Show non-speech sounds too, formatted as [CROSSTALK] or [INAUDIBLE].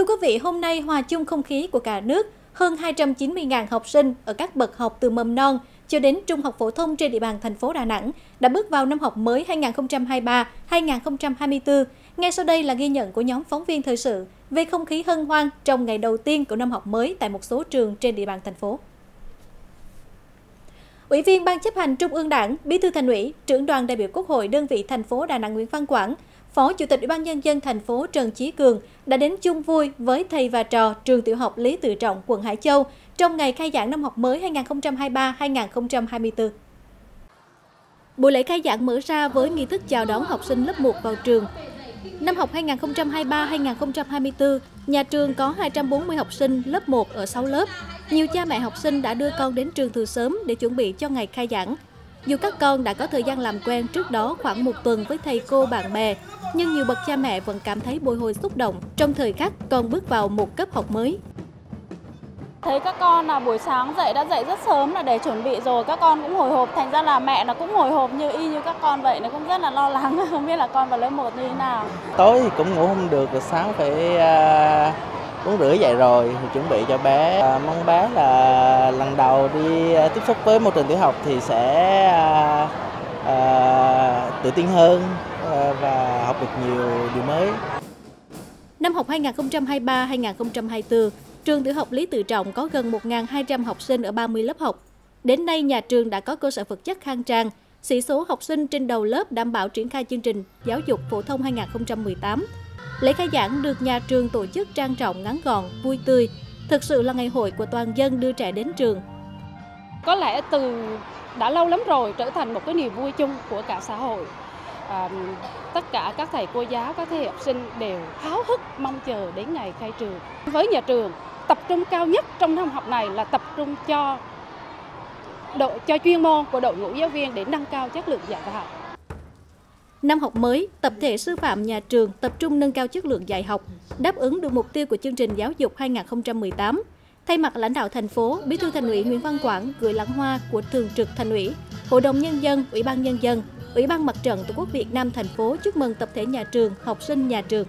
Thưa quý vị, hôm nay hòa chung không khí của cả nước, hơn 290.000 học sinh ở các bậc học từ mầm non cho đến trung học phổ thông trên địa bàn thành phố Đà Nẵng đã bước vào năm học mới 2023-2024. Ngay sau đây là ghi nhận của nhóm phóng viên thời sự về không khí hân hoan trong ngày đầu tiên của năm học mới tại một số trường trên địa bàn thành phố. Ủy viên Ban chấp hành Trung ương Đảng, Bí thư Thành ủy, trưởng đoàn đại biểu Quốc hội đơn vị thành phố Đà Nẵng Nguyễn Văn Quảng Phó Chủ tịch Ủy ban nhân dân thành phố Trần Chí Cường đã đến chung vui với thầy và trò trường tiểu học Lý Tự Trọng, quận Hải Châu trong ngày khai giảng năm học mới 2023-2024. Buổi lễ khai giảng mở ra với nghi thức chào đón học sinh lớp 1 vào trường. Năm học 2023-2024, nhà trường có 240 học sinh lớp 1 ở 6 lớp. Nhiều cha mẹ học sinh đã đưa con đến trường từ sớm để chuẩn bị cho ngày khai giảng. Dù các con đã có thời gian làm quen trước đó khoảng một tuần với thầy cô bạn bè, nhưng nhiều bậc cha mẹ vẫn cảm thấy bồi hồi xúc động trong thời khắc con bước vào một cấp học mới. Thấy các con là buổi sáng dậy đã dậy rất sớm là để chuẩn bị rồi, các con cũng hồi hộp, thành ra là mẹ nó cũng hồi hộp như y như các con vậy, nó cũng rất là lo lắng, [LAUGHS] không biết là con vào lớp 1 như thế nào. Tối thì cũng ngủ không được, sáng phải uh, uống rửa dậy rồi, thì chuẩn bị cho bé. à, mong bé là lần đầu đi à, tiếp xúc với môi trường tiểu học thì sẽ à, à, tự tin hơn, à, và học được nhiều điều mới. Năm học 2023-2024, trường tiểu học Lý Tự Trọng có gần 1.200 học sinh ở 30 lớp học. Đến nay, nhà trường đã có cơ sở vật chất khang trang, sĩ số học sinh trên đầu lớp đảm bảo triển khai chương trình giáo dục phổ thông 2018. Lễ khai giảng được nhà trường tổ chức trang trọng, ngắn gọn, vui tươi. Thực sự là ngày hội của toàn dân đưa trẻ đến trường. Có lẽ từ đã lâu lắm rồi trở thành một cái niềm vui chung của cả xã hội à, tất cả các thầy cô giáo, các thế hệ học sinh đều háo hức mong chờ đến ngày khai trường. Với nhà trường, tập trung cao nhất trong năm học này là tập trung cho đội cho chuyên môn của đội ngũ giáo viên để nâng cao chất lượng dạy và học. Năm học mới, tập thể sư phạm nhà trường tập trung nâng cao chất lượng dạy học, đáp ứng được mục tiêu của chương trình giáo dục 2018. Thay mặt lãnh đạo thành phố, Bí thư Thành ủy Nguyễn Văn Quảng gửi lãng hoa của Thường trực Thành ủy, Hội đồng Nhân dân, Ủy ban Nhân dân, Ủy ban Mặt trận Tổ quốc Việt Nam thành phố chúc mừng tập thể nhà trường, học sinh nhà trường.